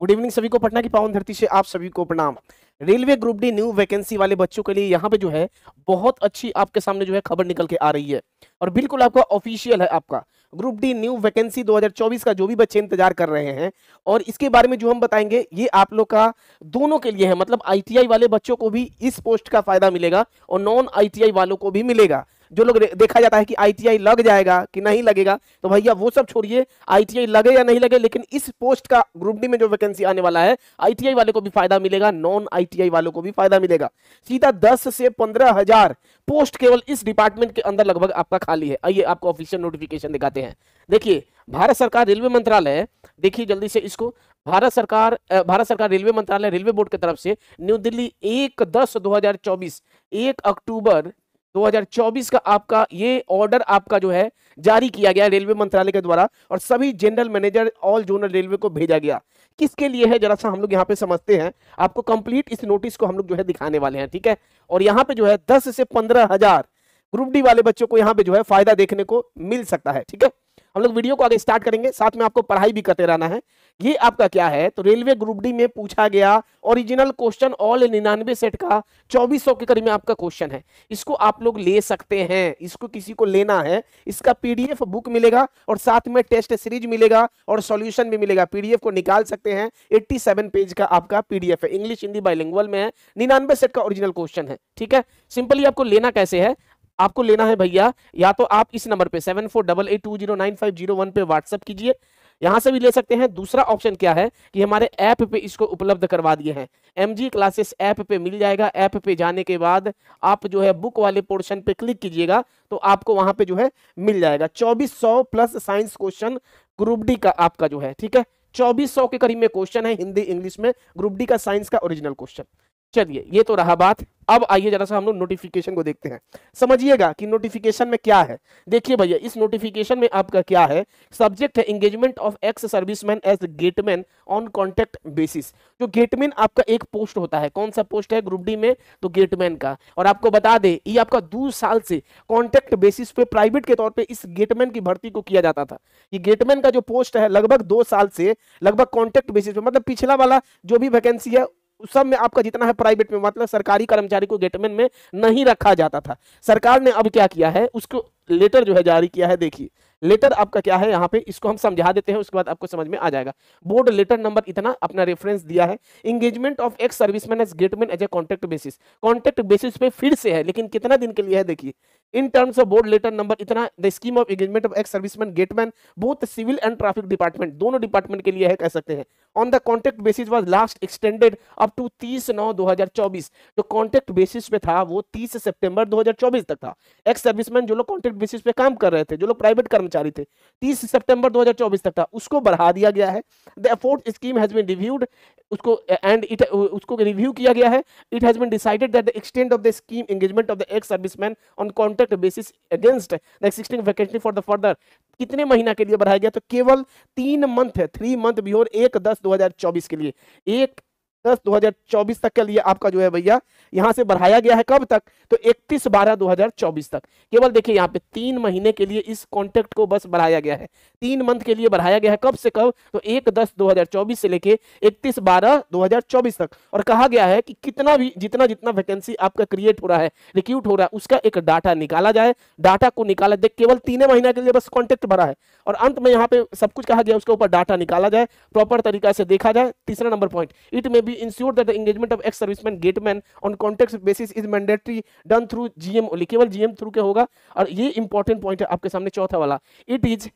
Good evening सभी को, पटना की पावन धरती से आप सभी को प्रणाम। Railway group D new vacancy वाले बच्चों के लिए यहाँ पे जो है, बहुत अच्छी आपके सामने जो है खबर निकल के आ रही है। और बिल्कुल आपका ऑफिशियल है आपका। ग्रुप डी न्यू वैकेंसी 2024 का जो भी बच्चे इंतज़ार कर रहे हैं, और इसके बारे में जो हम बताएँगे, ये आप लोग का दोनों के लिए है। मतलब आईटीआई वाले बच्चों को भी इस पोस्ट का फ़ायदा मिलेगा, और नॉन आईटीआई वालों को भी मिलेगा। जो लोग देखा जाता है कि आईटीआई लग जाएगा कि नहीं लगेगा तो भैया वो सब छोड़िए आईटीआई लगे या नहीं लगे, लेकिन इस पोस्ट का ग्रुप डी में जो वैकेंसी आने वाला है आईटीआई वाले को भी फ़ायदा मिलेगा नॉन आईटीआई वालों को भी फ़ायदा मिलेगा। सीधा दस से पंद्रह हज़ार पोस्ट केवल इस डिपार्टमेंट के अंदर लगभग आपका खाली है। आइए आपको ऑफिशियल नोटिफिकेशन दिखाते हैं। देखिए, भारत सरकार रेलवे मंत्रालय, देखिए जल्दी से इसको, भारत सरकार भारत सरकार रेलवे मंत्रालय, रेलवे बोर्ड की तरफ़ से न्यू दिल्ली एक दस दो हज़ार चौबीस, एक अक्टूबर 2024 का आपका ये ऑर्डर आपका जो है, जारी किया गया रेलवे मंत्रालय के द्वारा और सभी general manager all zonal railway को भेजा गया। किसके लिए है? जरा सा हम लोग यहाँ पे समझते हैं। आपको कंप्लीट इस नोटिस को हम लोग जो है दिखाने वाले हैं, ठीक है? और यहाँ पे जो है दस से पंद्रह हज़ार ग्रुप डी वाले बच्चों को यहाँ पे जो है फ़ायदा देखने को मिल सकता है, ठीक है? हम लोग वीडियो को आगे स्टार्ट करेंगे, साथ में आपको पढ़ाई भी करते रहना है। ये आपका क्या है? तो रेलवे ग्रुप डी में पूछा गया ओरिजिनल क्वेश्चन ऑल निन्यानवे सेट का चौबीस के करीब में आपका क्वेश्चन है। इसको आप लोग ले सकते हैं, इसको किसी को लेना है, इसका पीडीएफ बुक मिलेगा और साथ में टेस्ट सीरीज़ मिलेगा और सॉल्यूशन भी मिलेगा। पीडीएफ को निकाल सकते हैं 87 पेज का आपका पीडीएफ है। इंग्लिश हिंदी बाइलिंगुअल में है, निन्यानवे सेट का ओरिजिनल क्वेश्चन है, ठीक है? सिंपली आपको लेना कैसे है आपको लेना है भैया, या तो आप इस नंबर पे seven four double eight two zero nine five zero one पे व्हाट्सअप कीजिए। यहाँ से भी ले सकते हैं। दूसरा ऑप्शन क्या है कि हमारे ऐप पे इसको उपलब्ध करवा दिए हैं। एम जी क्लासेस ऐप पे मिल जाएगा। ऐप पे जाने के बाद आप जो है बुक वाले पोर्शन पे क्लिक कीजिएगा तो आपको वहाँ पे जो है मिल जाएगा। चौबीस सौ plus science question group D का आपका जो है, ठीक है? चौबीस सौ के करीब में क्वेश्चन है हिंदी इंग्लिश में। ग्रुप डी का साइंस का ओरिजिनल क्वेश्चन चलिए, ये तो रहा बात। अब आइए जरा सा हम लोग नोटिफिकेशन को देखते हैं। समझिएगा कि नोटिफिकेशन में क्या है? देखिए भैया, इस नोटिफिकेशन में आपका क्या है? सब्जेक्ट है engagement of ex serviceman as gateman on contact basis जो गेटमैन आपका एक पोस्ट होता है। कौन सा पोस्ट है? ग्रुप डी में तो गेटमैन का। और आपको बता दे, ये आपका दो साल से कॉन्टेक्ट बेसिस पे प्राइवेट के तौर पर इस गेटमैन की भर्ती को किया जाता था। ये गेटमैन का जो पोस्ट है, लगभग दो साल से लगभग कॉन्टेक्ट बेसिस पे मतलब पिछला वाला जो भी वैकेंसी है सब में आपका जितना है प्राइवेट में मतलब सरकारी कर्मचारी को गेटमैन में नहीं रखा जाता था। सरकार ने अब क्या किया है? उसको लेटर जो है जारी किया है, देखिए। लेटर आपका क्या है? यहाँ पे इसको हम समझा देते हैं, उसके बाद आपको समझ में आ जाएगा। बोर्ड लेटर नंबर इतना अपना रेफरेंस दिया है। Engagement of ex serviceman as gateman as a contact basis contact basis पे फिर से है, लेकिन कितना दिन के लिए है, देखिए। In terms of board letter number इतना the scheme of engagement of ex serviceman gateman both civil and traffic department दोनों डिपार्टमेंट के लिए है, कह सकते हैं। On the contact basis was last extended up to तीस नौ दो हज़ार चौबीस। जो कॉन्टेक्ट बेसिस पे था, वो तीस सितंबर 2024 तक था। एक्स सर्विसमैन जो लोग कॉन्टेक्ट बेसिस पे काम कर रहे थे, जो लोग प्राइवेट कर्मचारी थे 30 सितंबर 2024 तक था। उसको बढ़ा दिया गया है। The effort scheme has been reviewed उसको एंड इट उसको रिव्यू किया गया है। It has been decided that the extend of the scheme engagement of the ex serviceman on contract basis against the existing vacancy for the further कितने महीना के लिए बढ़ाया गया? तो केवल तीन मंथ है थ्री मंथ बिहोर एक दस दो हज़ार चौबीस के लिए। एक दस 2024 तक के लिए आपका जो है भैया, यहाँ से बढ़ाया गया है कब तक? तो 31 बारह 2024 तक। केवल देखिए यहाँ पे तीन महीने के लिए इस कॉन्ट्रैक्ट को बस बढ़ाया गया है। तीन मंथ के लिए बढ़ाया गया है कब से कब? तो एक दस 2024 से लेके 31 बारह 2024 तक। और कहा गया है कि कितना भी, जितना जितना वैकेंसी आपका क्रिएट हो रहा है रिक्यूट हो रहा है, उसका एक डाटा निकाला जाए। डाटा को निकाला देख, केवल तीन महीना के लिए बस कॉन्ट्रैक्ट भरा है। और अंत में यहाँ पे सब कुछ कहा गया, उसके ऊपर डाटा निकाला जाए प्रॉपर तरीका से देखा जाए। तीसरा नंबर पॉइंट इट में be ensure that the engagement of ex serviceman gateman on contact basis is mandatory done through GM only केवल जीएम थ्रू के होगा? और ये इंपॉर्टेंट पॉइंट है आपके सामने चौथा वाला. It is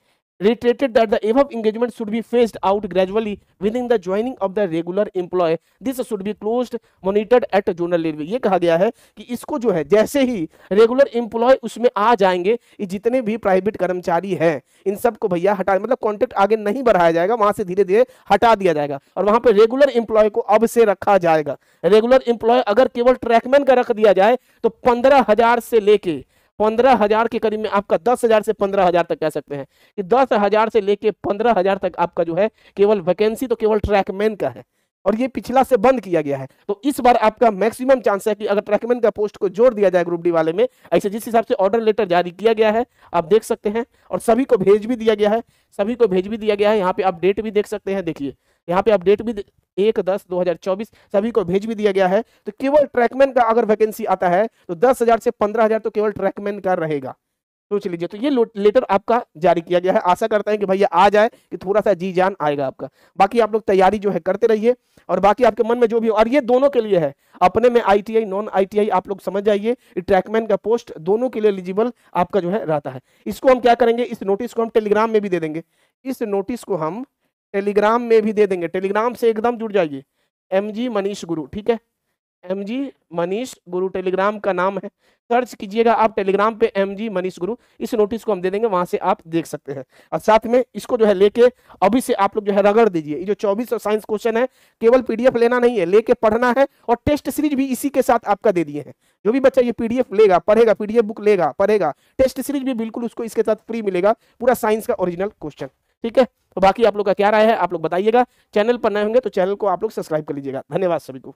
reiterated that the above engagement should be phased out gradually within the joining of the regular employee. This should be closed, monitored at journal level. ये कहा गया है कि इसको जो है, जैसे ही रेगुलर एम्प्लॉय उसमें आ जाएँगे जितने भी प्राइवेट कर्मचारी हैं, इन सबको भैया हटा मतलब कॉन्टेक्ट आगे नहीं बढ़ाया जाएगा, वहाँ से धीरे धीरे हटा दिया जाएगा और वहाँ पे रेगुलर एम्प्लॉय को अब से रखा जाएगा। रेगुलर एम्प्लॉय अगर केवल ट्रैकमैन का रख दिया जाए तो पंद्रह हज़ार से लेके पंद्रह हज़ार के करीब में आपका दस हज़ार से पंद्रह हज़ार तक कह सकते हैं कि दस हज़ार से लेके पंद्रह हज़ार तक आपका जो है केवल वैकेंसी तो केवल ट्रैकमैन का है और ये पिछला से बंद किया गया है। तो इस बार आपका मैक्सिमम चांस है कि अगर ट्रैकमैन का पोस्ट को जोड़ दिया जाए ग्रुप डी वाले में, ऐसे जिस हिसाब से ऑर्डर लेटर जारी किया गया है, आप देख सकते हैं और सभी को भेज भी दिया गया है, सभी को भेज भी दिया गया है, यहाँ पे आप डेट भी देख सकते हैं। देखिए यहाँ पे आप डेट भी एक दस दो हज़ार चौबीस सभी को भेज भी दिया गया है। तो केवल ट्रैकमैन का अगर वैकेंसी आता है तो दस हज़ार से पंद्रह हज़ार तो केवल ट्रैकमैन का रहेगा। सोच लीजिए तो ये लेटर आपका जारी किया गया है। आशा करते हैं कि भैया आ जाए, कि थोड़ा सा जी जान आएगा आपका। बाकी आप लोग तैयारी जो है करते रहिए, और बाकी आपके मन में जो भी हो, और ये दोनों के लिए है। अपने में आईटीआई नॉन आईटीआई आप लोग समझ जाइए ट्रैकमैन का पोस्ट दोनों के लिए एलिजिबल आपका जो है रहता है। इसको हम क्या करेंगे? इस नोटिस को हम टेलीग्राम में भी दे देंगे। इस नोटिस को हम टेलीग्राम में भी दे देंगे। टेलीग्राम से एकदम जुड़ जाइए। एमजी मनीष गुरु, ठीक है? एम जी मनीष गुरु टेलीग्राम का नाम है। सर्च कीजिएगा आप टेलीग्राम पे एम जी मनीष गुरु, इस नोटिस को हम दे देंगे, वहाँ से आप देख सकते हैं। और साथ में इसको जो है लेके, अभी से आप लोग जो है रगड़ दीजिए। ये जो चौबीस और साइंस क्वेश्चन है, केवल पीडीएफ लेना नहीं है, लेके पढ़ना है और टेस्ट सीरीज़ भी इसी के साथ आपका दे दिए हैं। जो भी बच्चा ये पीडीएफ लेगा, पढ़ेगा पीडीएफ बुक लेगा, पढ़ेगा, टेस्ट सीरीज़ भी बिल्कुल उसको इसके साथ फ्री मिलेगा, पूरा साइंस का ओरिजिनल क्वेश्चन। ठीक है? तो बाकी आप लोग का क्या राय है, आप लोग बताइएगा। चैनल पर नए होंगे तो चैनल को आप लोग सब्सक्राइब कर लीजिएगा। धन्यवाद सभी को।